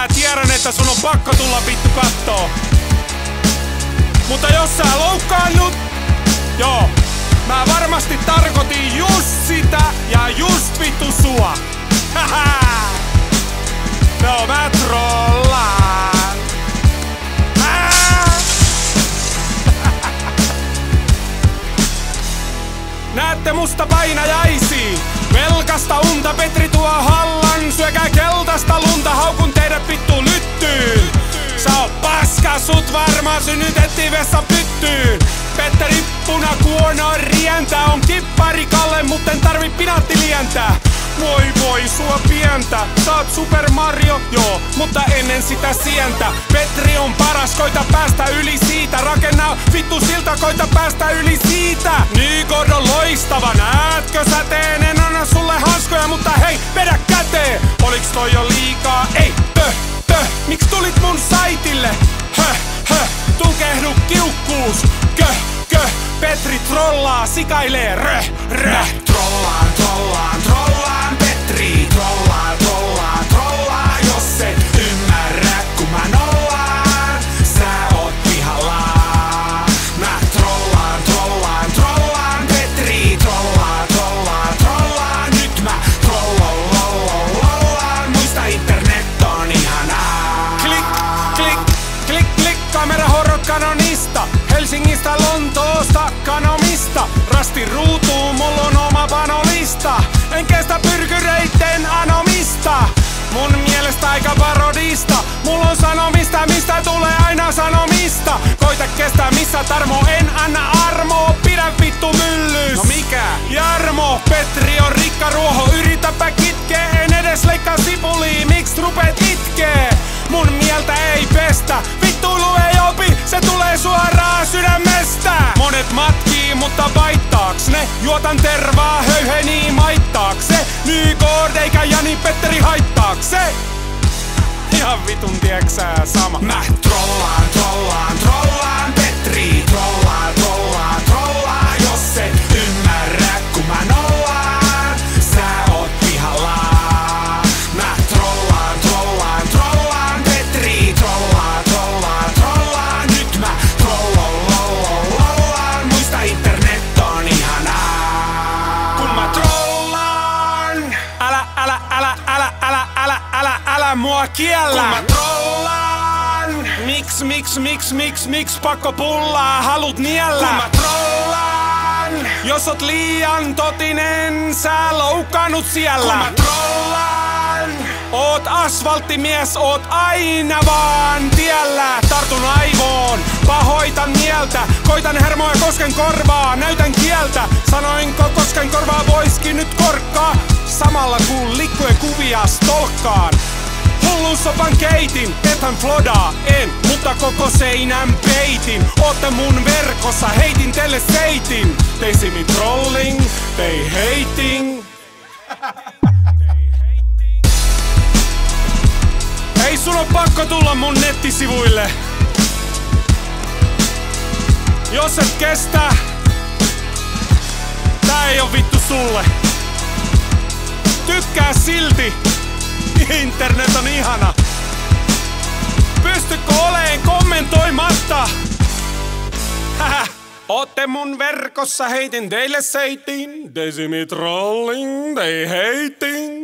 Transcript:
Mä tiedän, että sun on pakko tulla vittu kattoo. Mutta jos sä loukkaannut, joo, mä varmasti tarkoitin just sitä ja just vittu sua. No mä trollaan. Näette musta painajaisi. Velkasta unta puna kuono rientä on kippari Kalle, mutten tarvi pinattilientä. Voi voi sua pientä, oot Super Mario, joo, mutta ennen sitä sientä. Petri on paras, koita päästä yli siitä. Rakenna vittu silta, koita päästä yli siitä. Nykod on loistava, näetkö sä teen? En anna sulle hanskoja, mutta hei, vedä käteen. Oliks toi jo liikaa? Ei, tö, tö, miksi tulit mun saitille? Höh, höh, tukehdu kiukkuus, trollaa, sikailee, röh, röh Trollaan, trollaan, trollaan Petri Trollaan, trollaan, trollaan. Jos et ymmärrä kun mä nollaan Sä oot pihallaan. Mä trollaan, trollaan, trollaan Petri Trollaan, trollaan, trollaan. Nyt mä trollololololollaan Muista internet on ihanaa. Klik, klik, klik, klik, kamera horror kanonista Helsingistä Lontoosta kanomista Rasti ruutuu, mulla on oma panolista. En kestä pyrkyreitten anomista. Mun mielestä aika parodista. Mulla on sanomista, mistä tulee aina sanomista. Koita kestää missä tarmo, en anna armoa. Pidä vittu myllys. No mikä? Jarmo, Petri on rikka ruoho. Yritäpä kitkeä, en edes leikkaa sipulia. Miksi rupet itkee? Mun mieltä ei pestä Petteri haittaaks se? Ihan vitun tieksää sama Mä trollaan, älä, älä mua kiellä. Kun mä trollaan. Miks, miks, miks, miks, miks pakko pullaa? Halut niellä? Kun mä trollaan. Jos oot liian totinen, sä loukkaannut siellä. Kun mä trollaan. Oot asfalttimies, oot aina vaan tiellä. Tartun aivoon, pahoitan mieltä. Koitan hermoa kosken korvaa, näytän kieltä. Sanoinko kosken korvaa voiskin nyt korkkaa? Samalla kun likkuen kuvia stolkkaan Hullun sopan keitin, ethän flodaa, en Mutta koko seinän peitin Ootte mun verkossa, heitin teille seitin see me trolling, they hating Ei sun on pakko tulla mun nettisivuille. Jos et kestä, tää ei oo vittu sulle. Tykkää silti, internet on ihana. Pystykö oleen kommentoimatta? Ootte mun verkossa, heitin teille seitin. They see me trolling, they hating.